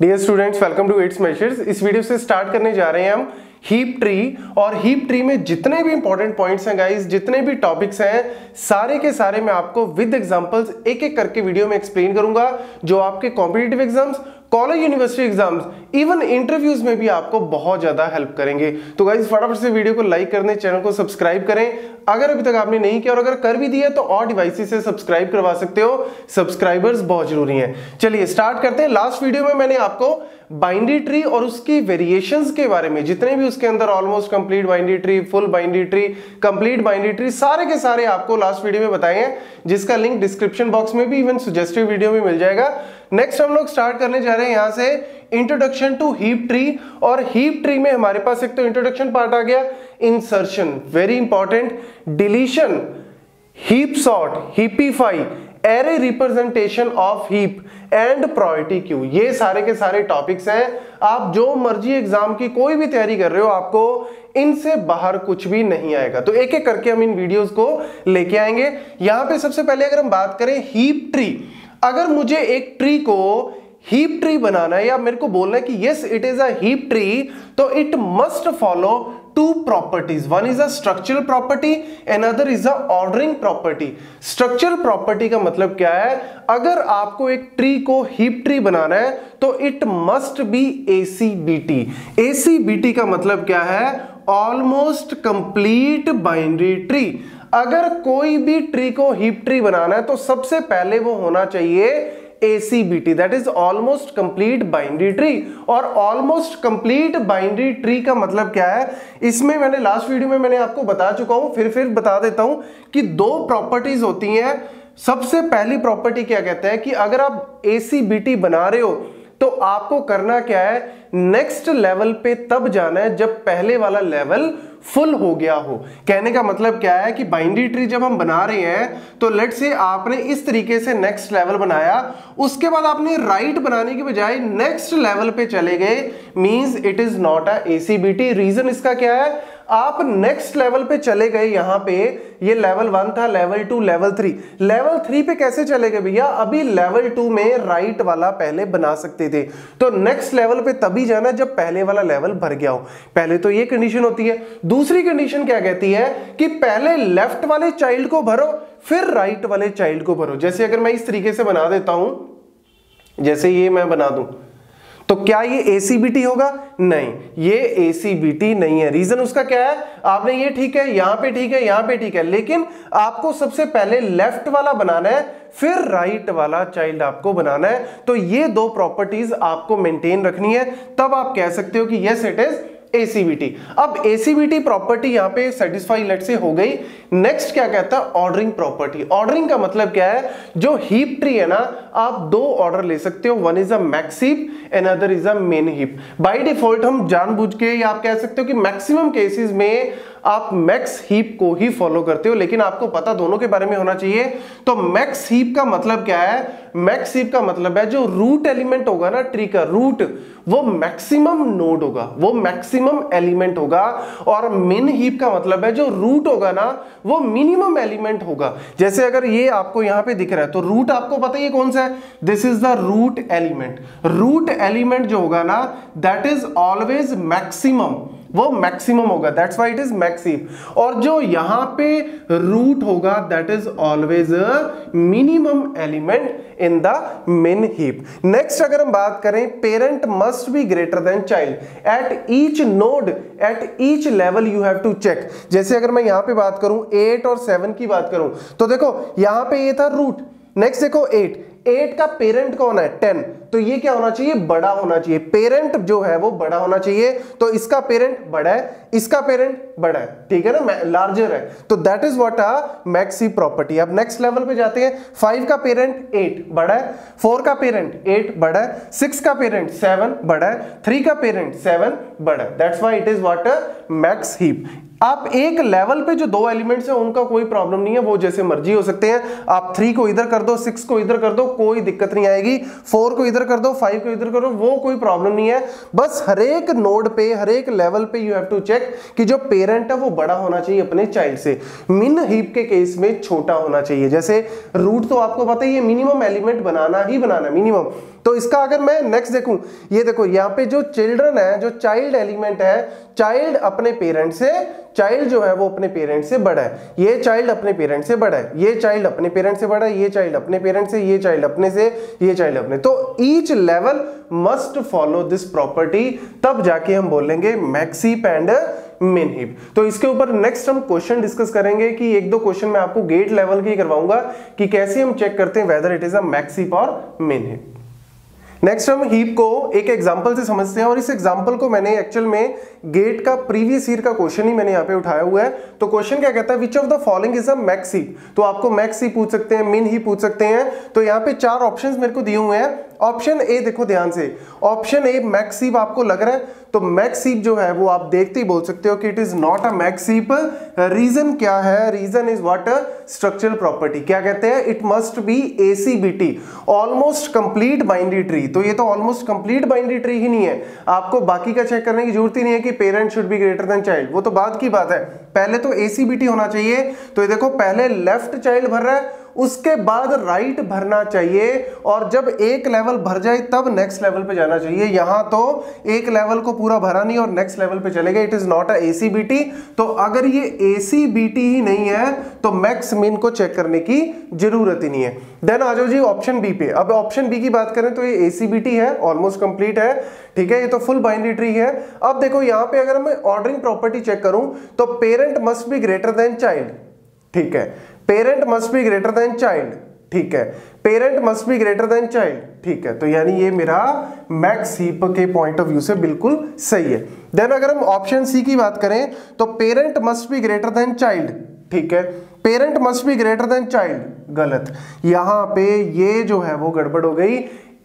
Dear students welcome to its measures इस video से start करने जा रहे हैं हम हीप ट्री और हीप ट्री में जितने भी इंपॉर्टेंट पॉइंट्स हैं गाइस जितने भी टॉपिक्स हैं, सारे के सारे मैं आपको विद एग्जांपल्स एक एक करके वीडियो में एक्सप्लेन करूँगा, जो आपके competitive exams college university exams even interviews में भी आपको बहुत ज़्यादा हेल्प करेंगे। तो गाइज़ फटाफट से वीडियो को लाइक कर दें चैनल को सब्सक्राइब करें। अगर अभी तक आपने नहीं किया और अगर कर भी दिया तो और डिवाइसेस से सब्सक्राइब करवा सकते हो। सब्सक्राइबर्स बहुत ज़रूरी हैं। चलिए स्टार्ट करते हैं। लास्ट वीडियो में मैंने आपको बाइंडी ट्री और उसकी वेरिएशंस के बारे में, जितने भी उसके अंदर almost complete binary tree full binary tree complete binary tree सारे के सारे आपको लास्ट वीडियो में बताए हैं, जिसका लिंक डिस्क्रिप्शन बॉक्स में भी इवन सुजेस्टिव वीडियो में मिल जाएगा। नेक्स्ट हम लोग स्टार्ट करने जा रहे हैं यहाँ से इंट्रोडक्शन टू हीप ट्री और हीप ट्री में हमारे पास एक तो इंट्रोडक्शन पार्ट आ गया insertion very important deletion heap sort heapify array representation of heap and priority queue ये सारे के सारे टॉपिक्स हैं। आप जो मर्ज़ी एग्ज़ाम की कोई भी तैयारी कर रहे हो, आपको इनसे बाहर कुछ भी नहीं आएगा। तो एक एक करके हम इन वीडियोस को लेके आएँगे। यहाँ पे सबसे पहले अगर हम बात करें हीप ट्री अगर मुझे एक ट्री को हीप ट्री बनाना है या मेरे को बोलना है कि yes it is a heap tree तो it must follow two properties one is a structural property and other is a ordering property structural property का मतलब क्या है? अगर आपको एक ट्री को हीप ट्री बनाना है तो it must be ACBT ACBT का मतलब क्या है? ऑलमोस्ट कंप्लीट बाइंड्री ट्री अगर कोई भी ट्री को हिप ट्री बनाना है तो सबसे पहले वो होना चाहिए ACBT that is almost complete binary tree और ऑलमोस्ट कंप्लीट बाइंड्री ट्री का मतलब क्या है? इसमें मैंने लास्ट वीडियो में मैंने आपको बता चुका हूँ, फिर फिर बता देता हूँ कि दो प्रॉपर्टीज़ होती हैं। सबसे पहली प्रॉपर्टी क्या कहते हैं कि अगर आप ACBT बना रहे हो तो आपको करना क्या है? नेक्स्ट लेवल पे तब जाना है जब पहले वाला लेवल फुल हो गया हो। कहने का मतलब क्या है कि बाइंडी ट्री जब हम बना रहे हैं तो लेट से आपने इस तरीके से नेक्स्ट लेवल बनाया, उसके बाद आपने राइट right बनाने की बजाय नेक्स्ट लेवल पे चले गए means it is not a ACBT reason इसका क्या है? आप नेक्स्ट लेवल पे चले गए यहाँ पे, ये लेवल वन था level two level three level three पे कैसे चले गए भैया? अभी लेवल टू में राइट वाला पहले बना सकते थे। तो नेक्स्ट लेवल पे तभी जाना जब पहले वाला लेवल भर गया हो। पहले तो ये कंडीशन होती है। दूसरी कंडीशन क्या कहती है कि पहले लेफ़्ट वाले चाइल्ड को भरो, फिर राइट वाले चाइल्ड को भरो। जैसे अगर मैं इस तरीके से बना देता हूँ, जैसे ये मैं बना दूँ। तो क्या ये एसीबीटी होगा? नहीं, ये एसीबीटी नहीं है। रीजन उसका क्या है? आपने ये ठीक है, यहाँ पे ठीक है, यहाँ पे ठीक है, लेकिन आपको सबसे पहले लेफ़्ट वाला बनाना है, फिर राइट वाला चाइल्ड आपको बनाना है। तो ये दो प्रॉपर्टीज़ आपको मेंटेन रखनी है। तब आप कह सकते हो कि यस इट इज़ एसीबीटी अब एसीबीटी प्रॉपर्टी यहाँ पे सेटिस्फाई लेट से हो गई। नेक्स्ट क्या कहता है? ऑर्डरिंग प्रॉपर्टी ऑर्डरिंग का मतलब क्या है? जो हीप ट्री है ना, आप दो ऑर्डर ले सकते हो। One is a max heap other is a min heap by default हम जानबूझ के या आप कह सकते हो कि मैक्सिमम केसेस में आप मैक्स हीप को ही फॉलो करते हो, लेकिन आपको पता दोनों के बारे में होना चाहिए। तो मैक्स हीप का मतलब क्या है? मैक्स हीप का मतलब है जो रूट एलिमेंट होगा ना ट्री का रूट वो मैक्सिमम नोड होगा, वो मैक्सिमम एलिमेंट होगा और मिन हीप का मतलब है जो रूट होगा ना, वो मिनिमम एलिमेंट होगा। जैसे अगर ये आपको यहाँ पे दिख रहा है तो रूट आपको पता ही कौन सा है? This is the root element root element जो होगा ना दैट इज़ ऑलवेज मैक्सिमम वो मैक्सिमम होगा that's why it is max heap और जो यहाँ पे रूट होगा that is always a minimum element in the min heap next अगर हम बात करें parent must be greater than child at each node at each level you have to check जैसे अगर मैं यहाँ पे बात करूँ एट और सेवन की बात करूँ तो देखो, यहाँ पे ये था रूट नेक्स्ट देखो एट एट का पेरेंट कौन है? टेन। तो ये क्या होना चाहिए? बड़ा होना चाहिए। पेरेंट जो है वो बड़ा होना चाहिए। तो इसका पेरेंट बड़ा है, इसका पेरेंट बड़ा है। ठीक है ना? लार्जर है। तो that is what a max heap property अब नेक्स्ट लेवल पे जाते हैं। फाइव का पेरेंट एट बड़ा है। फोर का पेरेंट एट बड़ा है। सिक्स का पेरेंट सेवन बड़ा है। थ्री का पेरेंट सेवन बड़ा है। That's why it is what max heap आप एक लेवल पे जो दो एलिमेंट्स हैं, उनका कोई प्रॉब्लम नहीं है, वो जैसे मर्ज़ी हो सकते हैं। आप थ्री को इधर कर दो सिक्स को इधर कर दो, कोई दिक्कत नहीं आएगी। फोर को इधर कर दो फाइव को इधर कर वो कोई प्रॉब्लम नहीं है। बस हरेक नोड पे हरेक लेवल पे यू हैव टू चेक कि जो पेरेंट है, वो बड़ा होना चाहिए अपने चाइल्ड से। मिन हीप के केस में छोटा होना चाहिए। जैसे रूट तो आपको पता ही है मिनिमम एलिमेंट बनाना ही बनाना मिनिमम तो इसका अगर मैं नेक्स्ट देखूँ, ये देखो, यहाँ पे जो चिल्ड्रन है, जो चाइल्ड एलिमेंट है चाइल्ड अपने पेरेंट से चाइल्ड जो है वो अपने पेरेंट से बड़ा है। ये चाइल्ड अपने पेरेंट से बड़ा है। ये चाइल्ड अपने पेरेंट से बड़ा है। ये चाइल्ड अपने पेरेंट से, ये चाइल्ड अपने से, ये चाइल्ड अपने। तो each level must follow this property तब जाके हम बोलेंगे मैक्सीप एंड मेन हिप तो इसके ऊपर नेक्स्ट हम क्वेश्चन डिस्कस करेंगे कि एक दो क्वेश्चन मैं आपको गेट लेवल के करवाऊँगा कि कैसे हम चेक करते हैं whether it is a max heap और मेन हिप नेक्स्ट हम हीप को एक एग्ज़ाम्पल से समझते हैं और इस एग्ज़ाम्पल को मैंने एक्चुअल में गेट का प्रीवियस ईयर का क्वेश्चन ही मैंने यहाँ पे उठाया हुआ है। तो क्वेश्चन क्या कहता है? Which of the following is a max heap तो आपको मैक्स ही पूछ सकते हैं मिन ही पूछ सकते हैं। तो यहाँ पे चार ऑप्शंस मेरे को दिए हुए हैं। ऑप्शन ए देखो ध्यान से। ऑप्शन ए मैक्सीप आपको लग रहा है। तो मैक्सीप जो है, वो आप देखते ही बोल सकते हो कि it is not a max heap reason क्या है? Reason is what a structural property. क्या कहते हैं? It must be ACBT almost complete binary tree तो ये तो ऑलमोस्ट कंप्लीट बाइंड्री ट्री ही नहीं है। आपको बाकी का चेक करने की ज़रूरत ही नहीं है कि parent should be greater than child वो तो बाद की बात है। पहले तो एसीबीटी होना चाहिए। तो ये देखो, पहले लेफ़्ट चाइल्ड भर रहा है। उसके बाद राइट भरना चाहिए और जब एक लेवल भर जाए, तब नेक्स्ट लेवल पे जाना चाहिए। यहाँ तो एक लेवल को पूरा भरा नहीं और नेक्स्ट लेवल पे चले गए। It is not a ACBT तो अगर ये एसीबीटी ही नहीं है तो मैक्स मिन को चेक करने की ज़रूरत ही नहीं है। देन आ जाओ जी ऑप्शन बी पे। अब ऑप्शन बी की बात करें तो ये एसीबीटी है ऑलमोस्ट कंप्लीट है। ठीक है, ये तो फुल बाइनरी ट्री है। अब देखो, यहाँ पे अगर मैं ऑर्डरिंग प्रॉपर्टी चेक करूँ तो parent must be greater than child ठीक है। Parent must be greater than child, ठीक है? Parent must be greater than child, ठीक है? तो यानी ये मेरा मैक्स हीप के पॉइंट ऑफ़ व्यू से बिल्कुल सही है। देन अगर हम ऑप्शन सी की बात करें तो parent must be greater than child, ठीक है? Parent must be greater than child, गलत। यहाँ पे ये जो है वो गड़बड़ हो गई,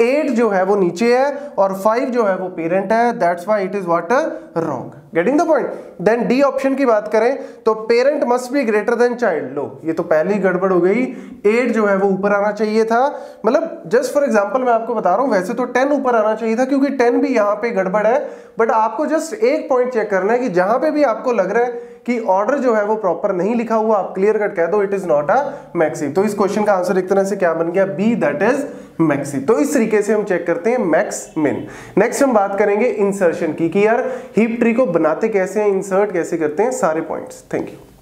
एट जो है वो नीचे है, और फाइव जो है वो पेरेंट है that's why it is what wrong getting the point then D option की बात करें तो parent must be greater than child लो, ये तो पहले ही गड़बड़ हो गई। एट जो है वो ऊपर आना चाहिए था। मतलब जस्ट फॉर एग्ज़ाम्पल मैं आपको बता रहा हूँ, वैसे तो टेन ऊपर आना चाहिए था, क्योंकि टेन भी यहाँ पे गड़बड़ है। बट आपको जस्ट एक पॉइंट चेक करना है कि जहाँ पे भी आपको लग रहा है कि ऑर्डर जो है वो प्रॉपर नहीं लिखा हुआ, आप क्लियर कट कह दो it is not a max heap तो इस क्वेश्चन का आंसर एक तरह से क्या बन गया? बी दैट इज़ मैक्सी तो इस तरीके से हम चेक करते हैं मैक्स मिन नेक्स्ट हम बात करेंगे इंसर्शन की, कि यार हिप ट्री को बनाते कैसे हैं इंसर्ट कैसे करते हैं, सारे पॉइंट्स थैंक यू